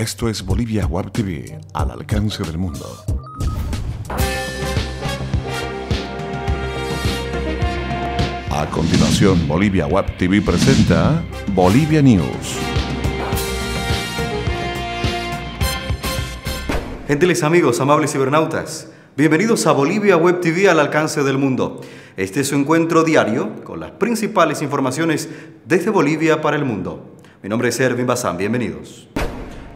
Esto es Bolivia Web TV, al alcance del mundo. A continuación, Bolivia Web TV presenta Bolivia News. Gentiles amigos, amables cibernautas, bienvenidos a Bolivia Web TV al alcance del mundo. Este es su encuentro diario con las principales informaciones desde Bolivia para el mundo. Mi nombre es Erwin Bazán, bienvenidos.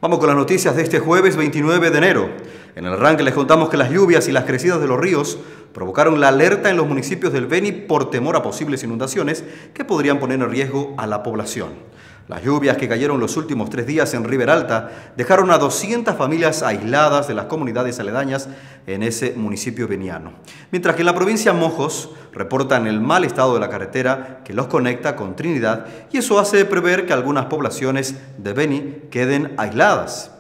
Vamos con las noticias de este jueves 29 de enero. En el arranque les contamos que las lluvias y las crecidas de los ríos provocaron la alerta en los municipios del Beni por temor a posibles inundaciones que podrían poner en riesgo a la población. Las lluvias que cayeron los últimos tres días en River Alta dejaron a 200 familias aisladas de las comunidades aledañas en ese municipio veniano. Mientras que en la provincia Mojos reportan el mal estado de la carretera que los conecta con Trinidad y eso hace prever que algunas poblaciones de Beni queden aisladas.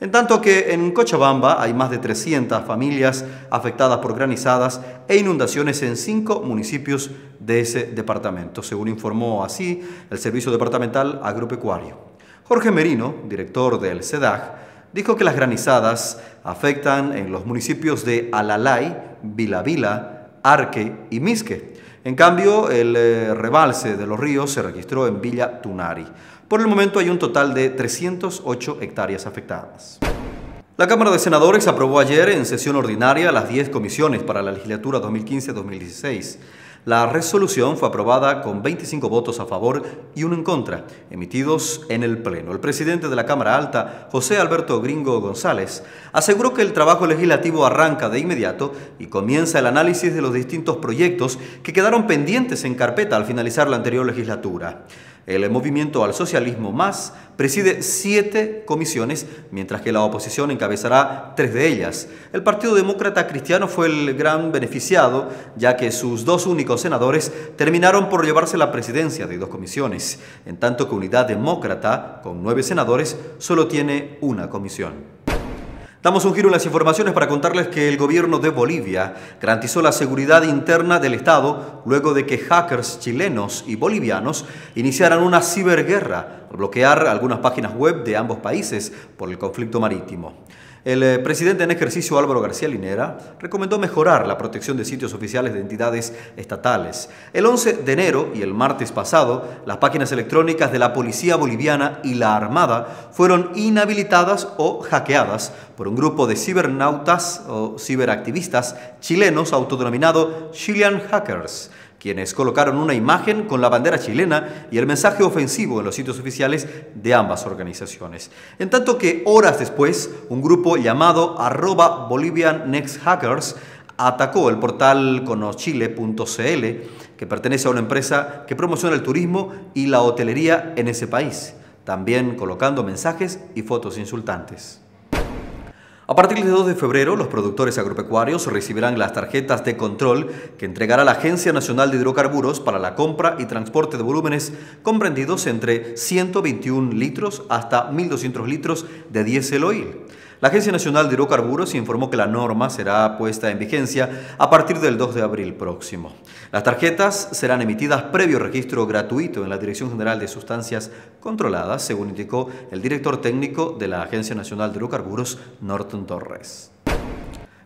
En tanto que en Cochabamba hay más de 300 familias afectadas por granizadas e inundaciones en cinco municipios de ese departamento, según informó así el Servicio Departamental Agropecuario. Jorge Merino, director del SEDAG, dijo que las granizadas afectan en los municipios de Alalay, Vila Vila, Arque y Misque. En cambio, el eh, rebalse de los ríos se registró en Villa Tunari. Por el momento hay un total de 308 hectáreas afectadas. La Cámara de Senadores aprobó ayer en sesión ordinaria las 10 comisiones para la legislatura 2015-2016. La resolución fue aprobada con 25 votos a favor y uno en contra, emitidos en el Pleno. El presidente de la Cámara Alta, José Alberto Gringo González, aseguró que el trabajo legislativo arranca de inmediato y comienza el análisis de los distintos proyectos que quedaron pendientes en carpeta al finalizar la anterior legislatura. El movimiento al socialismo más preside siete comisiones, mientras que la oposición encabezará tres de ellas. El Partido Demócrata Cristiano fue el gran beneficiado, ya que sus dos únicos senadores terminaron por llevarse la presidencia de dos comisiones, en tanto que Unidad Demócrata, con nueve senadores, solo tiene una comisión. Damos un giro en las informaciones para contarles que el gobierno de Bolivia garantizó la seguridad interna del Estado luego de que hackers chilenos y bolivianos iniciaran una ciberguerra al bloquear algunas páginas web de ambos países por el conflicto marítimo. El eh, presidente en ejercicio Álvaro García Linera recomendó mejorar la protección de sitios oficiales de entidades estatales. El 11 de enero y el martes pasado, las páginas electrónicas de la Policía Boliviana y la Armada fueron inhabilitadas o hackeadas por un grupo de cibernautas o ciberactivistas chilenos autodenominado Chilean Hackers quienes colocaron una imagen con la bandera chilena y el mensaje ofensivo en los sitios oficiales de ambas organizaciones. En tanto que horas después, un grupo llamado arroba Bolivian Next Hackers atacó el portal conochile.cl, que pertenece a una empresa que promociona el turismo y la hotelería en ese país, también colocando mensajes y fotos insultantes. A partir del 2 de febrero, los productores agropecuarios recibirán las tarjetas de control que entregará la Agencia Nacional de Hidrocarburos para la compra y transporte de volúmenes comprendidos entre 121 litros hasta 1.200 litros de diésel oil. La Agencia Nacional de Hidrocarburos informó que la norma será puesta en vigencia a partir del 2 de abril próximo. Las tarjetas serán emitidas previo registro gratuito en la Dirección General de Sustancias Controladas, según indicó el director técnico de la Agencia Nacional de Hidrocarburos, Norton Torres.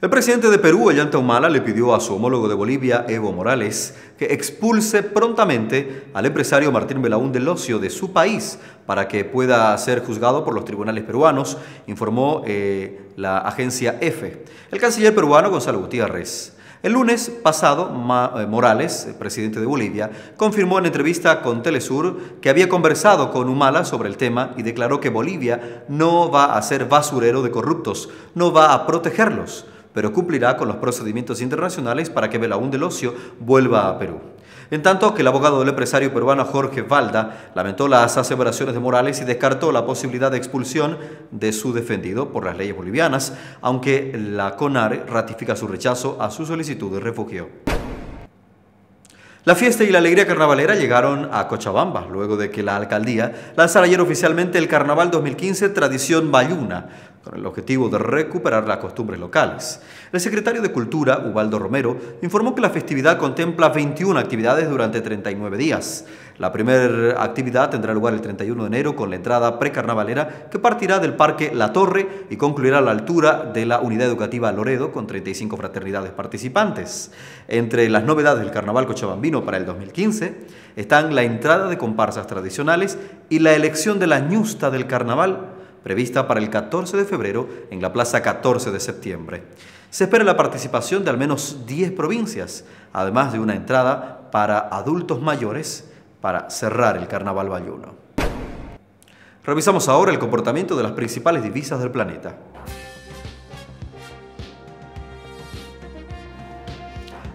El presidente de Perú, Ollanta Humala, le pidió a su homólogo de Bolivia, Evo Morales, que expulse prontamente al empresario Martín Belaún del Ocio de su país para que pueda ser juzgado por los tribunales peruanos, informó eh, la agencia EFE. El canciller peruano Gonzalo Gutiérrez. El lunes pasado, eh, Morales, presidente de Bolivia, confirmó en entrevista con Telesur que había conversado con Humala sobre el tema y declaró que Bolivia no va a ser basurero de corruptos, no va a protegerlos pero cumplirá con los procedimientos internacionales para que Belaún del Ocio vuelva a Perú. En tanto que el abogado del empresario peruano Jorge Valda lamentó las aseveraciones de Morales y descartó la posibilidad de expulsión de su defendido por las leyes bolivianas, aunque la CONARE ratifica su rechazo a su solicitud de refugio. La fiesta y la alegría carnavalera llegaron a Cochabamba, luego de que la alcaldía lanzara ayer oficialmente el Carnaval 2015 Tradición Bayuna, con el objetivo de recuperar las costumbres locales. El secretario de Cultura, Ubaldo Romero, informó que la festividad contempla 21 actividades durante 39 días. La primera actividad tendrá lugar el 31 de enero con la entrada precarnavalera que partirá del Parque La Torre y concluirá a la altura de la Unidad Educativa Loredo con 35 fraternidades participantes. Entre las novedades del Carnaval Cochabambino para el 2015 están la entrada de comparsas tradicionales y la elección de la ñusta del Carnaval prevista para el 14 de febrero en la Plaza 14 de septiembre. Se espera la participación de al menos 10 provincias, además de una entrada para adultos mayores para cerrar el carnaval bayuno. Revisamos ahora el comportamiento de las principales divisas del planeta.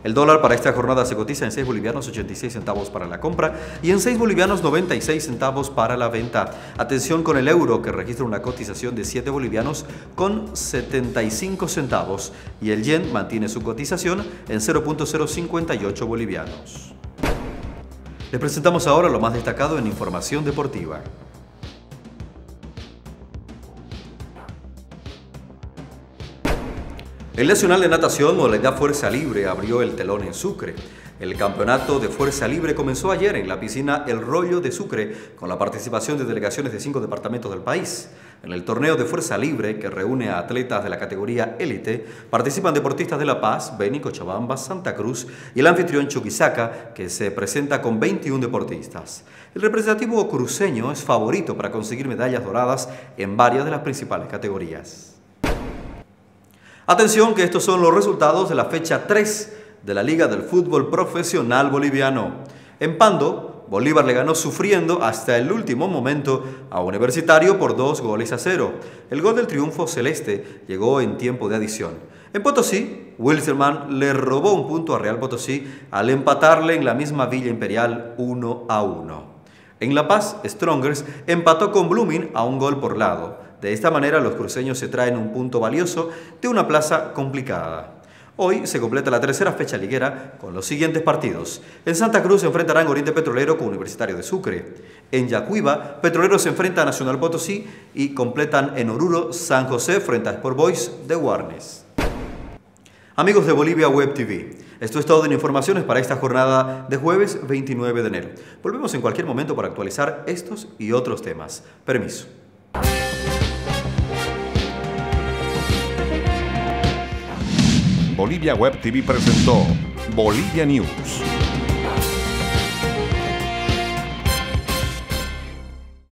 El dólar para esta jornada se cotiza en 6 bolivianos 86 centavos para la compra y en 6 bolivianos 96 centavos para la venta. Atención con el euro que registra una cotización de 7 bolivianos con 75 centavos y el yen mantiene su cotización en 0.058 bolivianos. Les presentamos ahora lo más destacado en información deportiva. El Nacional de Natación, modalidad Fuerza Libre, abrió el telón en Sucre. El campeonato de Fuerza Libre comenzó ayer en la piscina El Rollo de Sucre, con la participación de delegaciones de cinco departamentos del país. En el torneo de Fuerza Libre, que reúne a atletas de la categoría élite, participan deportistas de La Paz, Beni, Cochabamba, Santa Cruz y el anfitrión Chuquisaca, que se presenta con 21 deportistas. El representativo cruceño es favorito para conseguir medallas doradas en varias de las principales categorías. Atención que estos son los resultados de la fecha 3 de la Liga del Fútbol Profesional Boliviano. En Pando, Bolívar le ganó sufriendo hasta el último momento a Universitario por dos goles a cero. El gol del triunfo celeste llegó en tiempo de adición. En Potosí, Wilserman le robó un punto a Real Potosí al empatarle en la misma Villa Imperial 1 a 1. En La Paz, Strongers empató con Blooming a un gol por lado. De esta manera los cruceños se traen un punto valioso de una plaza complicada. Hoy se completa la tercera fecha liguera con los siguientes partidos. En Santa Cruz se enfrentarán Oriente Petrolero con Universitario de Sucre. En Yacuiba, Petrolero se enfrenta a Nacional Potosí y completan en Oruro San José frente a Sport Boys de Warnes. Amigos de Bolivia Web TV, esto es todo en informaciones para esta jornada de jueves 29 de enero. Volvemos en cualquier momento para actualizar estos y otros temas. Permiso. Bolivia Web TV presentó Bolivia News.